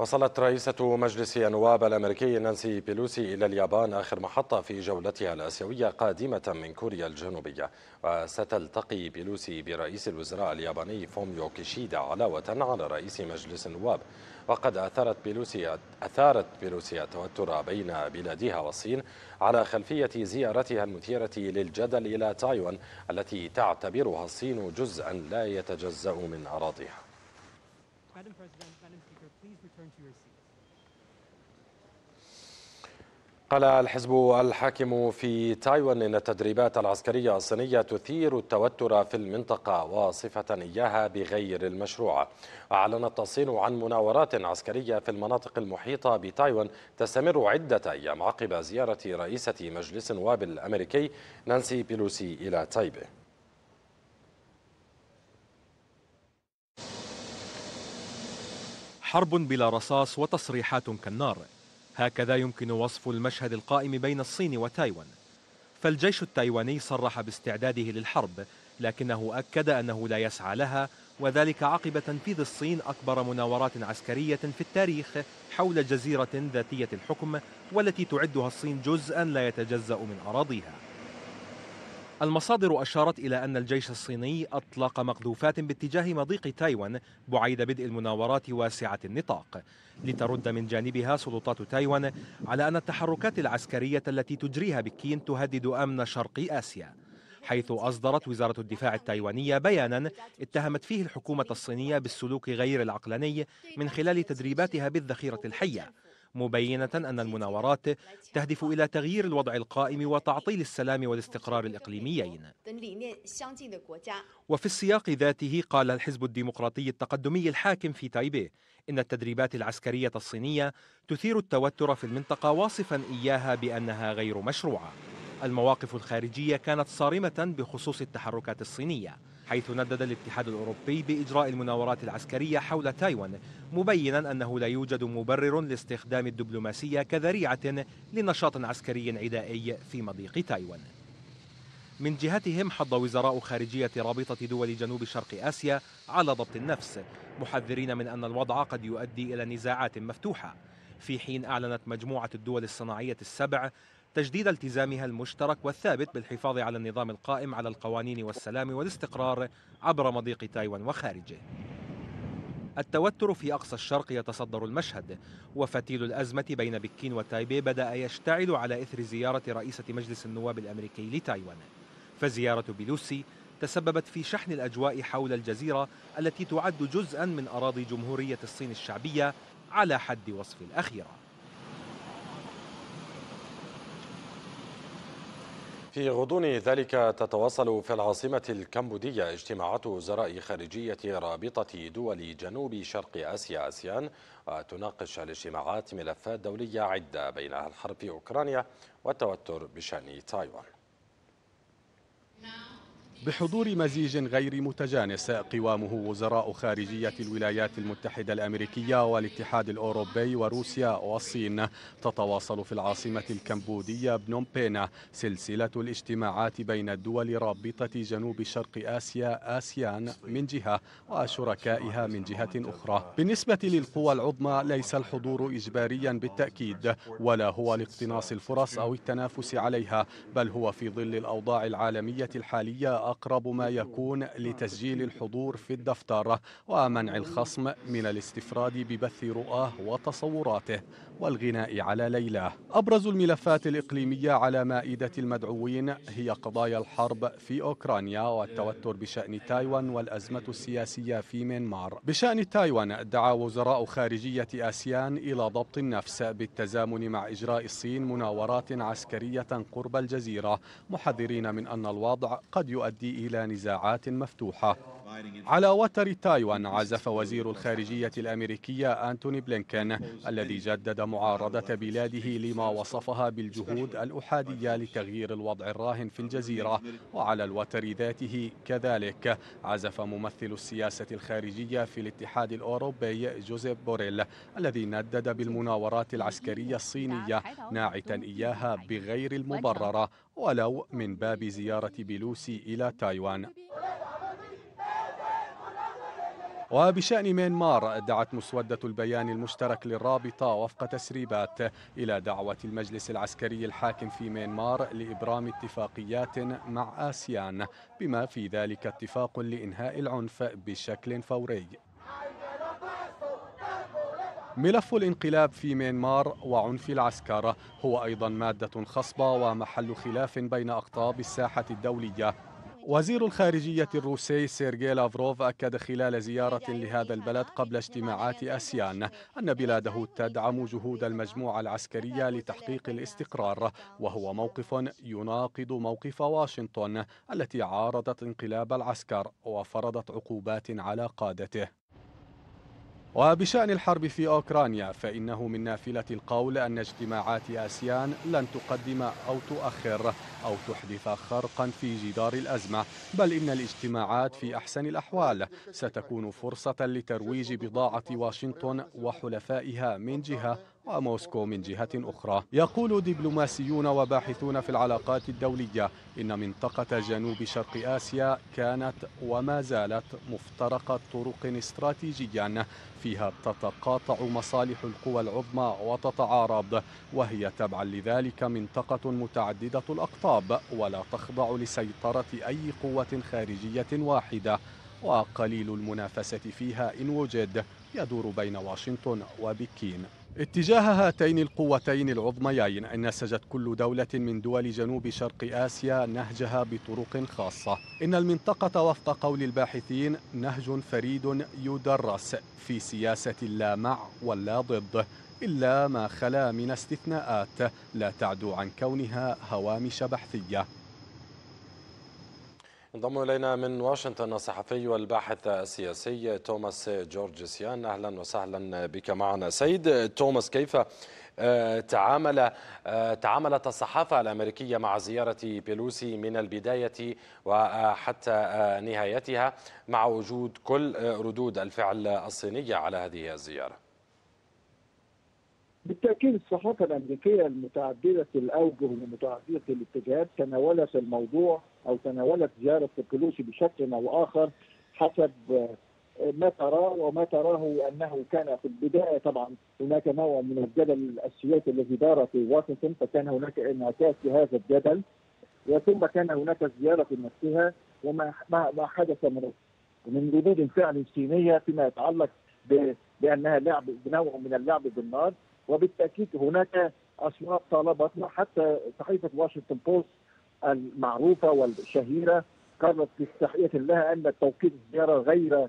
وصلت رئيسة مجلس النواب الأمريكي نانسي بيلوسي إلى اليابان آخر محطة في جولتها الآسيوية قادمة من كوريا الجنوبية. وستلتقي بيلوسي برئيس الوزراء الياباني فوميو كيشيدا علاوة على رئيس مجلس النواب. وقد أثارت بيلوسي أثارت بيلوسي التوتر بين بلادها والصين على خلفية زيارتها المثيرة للجدل إلى تايوان التي تعتبرها الصين جزءا لا يتجزأ من أراضيها. قال الحزب الحاكم في تايوان إن التدريبات العسكرية الصينية تثير التوتر في المنطقة واصفة إياها بغير المشروع. أعلنت الصين عن مناورات عسكرية في المناطق المحيطة بتايوان تستمر عدة أيام عقب زيارة رئيسة مجلس النواب الأمريكي نانسي بيلوسي إلى تايبي حرب بلا رصاص وتصريحات كالنار. هكذا يمكن وصف المشهد القائم بين الصين وتايوان. فالجيش التايواني صرح باستعداده للحرب لكنه أكد أنه لا يسعى لها وذلك عقب تنفيذ الصين أكبر مناورات عسكرية في التاريخ حول جزيرة ذاتية الحكم والتي تعدها الصين جزءا لا يتجزأ من أراضيها. المصادر أشارت إلى أن الجيش الصيني أطلق مقذوفات باتجاه مضيق تايوان بعيد بدء المناورات واسعة النطاق. لترد من جانبها سلطات تايوان على أن التحركات العسكرية التي تجريها بكين تهدد أمن شرق آسيا. حيث أصدرت وزارة الدفاع التايوانية بيانا اتهمت فيه الحكومة الصينية بالسلوك غير العقلاني من خلال تدريباتها بالذخيرة الحية. مبينة أن المناورات تهدف إلى تغيير الوضع القائم وتعطيل السلام والاستقرار الإقليميين. وفي السياق ذاته قال الحزب الديمقراطي التقدمي الحاكم في تايبي إن التدريبات العسكرية الصينية تثير التوتر في المنطقة واصفا إياها بأنها غير مشروعة. المواقف الخارجية كانت صارمة بخصوص التحركات الصينية حيث ندد الاتحاد الأوروبي بإجراء المناورات العسكرية حول تايوان مبينا أنه لا يوجد مبرر لاستخدام الدبلوماسية كذريعة لنشاط عسكري عدائي في مضيق تايوان. من جهتهم حض وزراء خارجية رابطة دول جنوب شرق آسيا على ضبط النفس محذرين من أن الوضع قد يؤدي إلى نزاعات مفتوحة. في حين أعلنت مجموعة الدول الصناعية السبع تجديد التزامها المشترك والثابت بالحفاظ على النظام القائم على القوانين والسلام والاستقرار عبر مضيق تايوان وخارجه. التوتر في أقصى الشرق يتصدر المشهد وفتيل الأزمة بين بكين وتايبي بدأ يشتعل على إثر زيارة رئيسة مجلس النواب الأمريكي لتايوان. فزيارة بيلوسي تسببت في شحن الأجواء حول الجزيرة التي تعد جزءا من أراضي جمهورية الصين الشعبية على حد وصف الأخيرة. في غضون ذلك تتواصل في العاصمة الكمبودية اجتماعات وزراء خارجية رابطة دول جنوب شرق آسيا آسيان وتناقش الاجتماعات ملفات دولية عدة بينها الحرب في أوكرانيا والتوتر بشأن تايوان. بحضور مزيج غير متجانس قوامه وزراء خارجية الولايات المتحدة الأمريكية والاتحاد الأوروبي وروسيا والصين. تتواصل في العاصمة الكمبودية بنومبينا سلسلة الاجتماعات بين دول رابطة جنوب شرق آسيا آسيان من جهة وشركائها من جهة أخرى. بالنسبة للقوى العظمى ليس الحضور إجباريا بالتأكيد ولا هو لاقتناص الفرص أو التنافس عليها بل هو في ظل الأوضاع العالمية الحالية أقرب ما يكون لتسجيل الحضور في الدفتر ومنع الخصم من الاستفراد ببث رؤاه وتصوراته والغناء على ليلاه أبرز الملفات الإقليمية على مائدة المدعوين هي قضايا الحرب في أوكرانيا والتوتر بشأن تايوان والأزمة السياسية في مينمار. بشأن تايوان دعا وزراء خارجية آسيان إلى ضبط النفس بالتزامن مع إجراء الصين مناورات عسكرية قرب الجزيرة محذرين من أن الوضع قد يؤدي إلى نزاعات مفتوحة. على وتر تايوان عزف وزير الخارجية الأمريكية أنتوني بلينكن الذي جدد معارضة بلاده لما وصفها بالجهود الأحادية لتغيير الوضع الراهن في الجزيرة. وعلى الوتر ذاته كذلك عزف ممثل السياسة الخارجية في الاتحاد الأوروبي جوزيف بوريل الذي ندد بالمناورات العسكرية الصينية ناعتا إياها بغير المبررة. ولو من باب زيارة بيلوسي إلى تايوان. وبشأن ميانمار دعت مسودة البيان المشترك للرابطة وفق تسريبات إلى دعوة المجلس العسكري الحاكم في ميانمار لإبرام اتفاقيات مع آسيان بما في ذلك اتفاق لإنهاء العنف بشكل فوري. ملف الانقلاب في ميانمار وعنف العسكر هو أيضا مادة خصبة ومحل خلاف بين أقطاب الساحة الدولية. وزير الخارجية الروسي سيرجي لافروف أكد خلال زيارة لهذا البلد قبل اجتماعات آسيان أن بلاده تدعم جهود المجموعة العسكرية لتحقيق الاستقرار وهو موقف يناقض موقف واشنطن التي عارضت انقلاب العسكر وفرضت عقوبات على قادته. وبشأن الحرب في أوكرانيا فإنه من نافلة القول أن اجتماعات آسيان لن تقدم أو تؤخر أو تحدث خرقا في جدار الأزمة بل إن الاجتماعات في أحسن الأحوال ستكون فرصة لترويج بضاعة واشنطن وحلفائها من جهة وموسكو من جهة أخرى. يقول دبلوماسيون وباحثون في العلاقات الدولية إن منطقة جنوب شرق آسيا كانت وما زالت مفترقة طرق استراتيجيا فيها تتقاطع مصالح القوى العظمى وتتعارض وهي تبعا لذلك منطقة متعددة الأقطاب ولا تخضع لسيطرة أي قوة خارجية واحدة وقليل المنافسة فيها إن وجد يدور بين واشنطن وبكين. اتجاه هاتين القوتين العظميين نسجت كل دولة من دول جنوب شرق آسيا نهجها بطرق خاصة. إن المنطقة وفق قول الباحثين نهج فريد يدرس في سياسة لا مع ولا ضد إلا ما خلا من استثناءات لا تعدو عن كونها هوامش بحثية. انضم إلينا من واشنطن الصحفي والباحث السياسي توماس جورجسيان أهلا وسهلا بك معنا. سيد توماس كيف آه، تعامل آه، تعاملت الصحافة الأمريكية مع زيارة بيلوسي من البداية وحتى آه، نهايتها مع وجود كل ردود الفعل الصينية على هذه الزيارة؟ بالتأكيد الصحافة الأمريكية المتعددة الأوجه ومتعدده الاتجاهات تناولت الموضوع أو تناولت زيارة بيلوسي بشكل أو آخر حسب ما تراه وما تراه أنه كان في البداية. طبعا هناك نوع من الجدل السياسي الذي دار في واشنطن فكان هناك انعكاس لهذا الجدل وثم كان هناك زيارة نفسها وما ما حدث من من ردود فعل صينيه فيما يتعلق بأنها لعب بنوع من اللعب بالنار. وبالتأكيد هناك اصوات طالبت حتى صحيفة واشنطن بوست المعروفة والشهيرة قررت في تحيه لها أن توقيت الزياره غير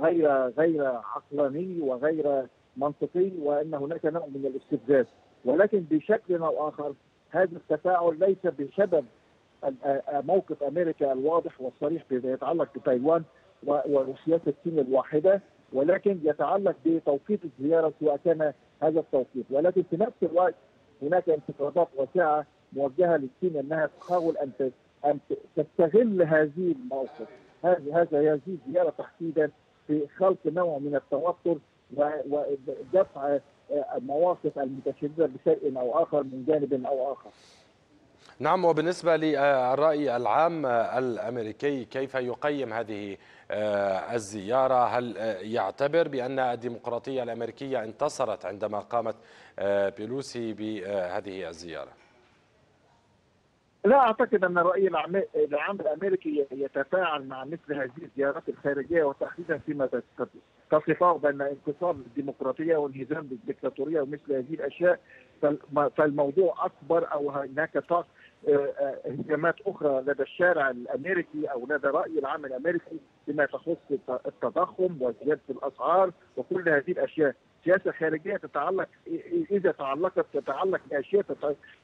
غير غير عقلاني وغير منطقي وأن هناك نوع من الاستفزاز. ولكن بشكل أو آخر هذا التفاعل ليس بسبب موقف أمريكا الواضح والصريح فيما يتعلق بتايوان وسياسة الصين الواحدة ولكن يتعلق بتوقيت الزيارة سواء كان هذا التوقيت ولكن في نفس الوقت هناك انتقادات واسعة موجهة للصين أنها تحاول أن أن تستغل هذه الموقف هذه هذه الزيارة تحديدا في خلق نوع من التوتر ودفع المواقف المتشددة بشيء أو آخر من جانب أو آخر. نعم وبالنسبة للرأي العام الأمريكي كيف يقيم هذه آه، الزيارة. هل يعتبر بأن الديمقراطية الأمريكية انتصرت عندما قامت آه، بيلوسي بهذه الزيارة؟ لا أعتقد أن الراي العام الأمريكي يتفاعل مع مثل هذه الزيارات الخارجية وتحديدا فيما تصفه بان انتصار للديمقراطيه وانهزام للدكتاتوريه ومثل هذه الأشياء فالموضوع أكبر أو هناك اهتمامات أخرى لدى الشارع الأمريكي أو لدى الراي العام الأمريكي بما يخص التضخم وزيادة الأسعار وكل هذه الأشياء. سياسة خارجية تتعلق إذا تعلقت تتعلق بأشياء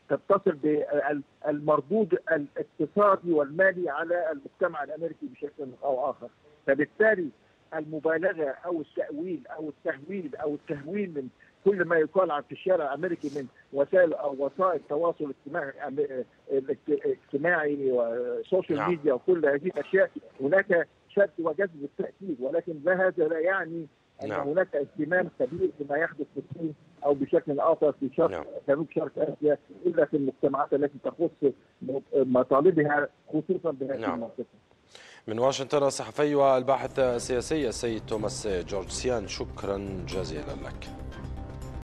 تتصل بالمردود الاقتصادي والمالي على المجتمع الأمريكي بشكل أو آخر. فبالتالي المبالغة أو التأويل أو التهويل أو التهوين من كل ما يقال عن في الشارع الأمريكي من وسائل أو وسائل التواصل الاجتماعي الاجتماعي وسوشيال نعم. ميديا وكل هذه الأشياء هناك شد وجذب بالتاكيد ولكن لا هذا لا يعني أن نعم. هناك اهتمام كبير بما يحدث في الصين أو بشكل آخر في شرق نعم. جنوب شرق آسيا إلا في المجتمعات التي تخص مطالبها خصوصا بهذه. المنطقة. من واشنطن الصحفي والباحث السياسي السيد توماس جورجسيان شكرا جزيلا لك.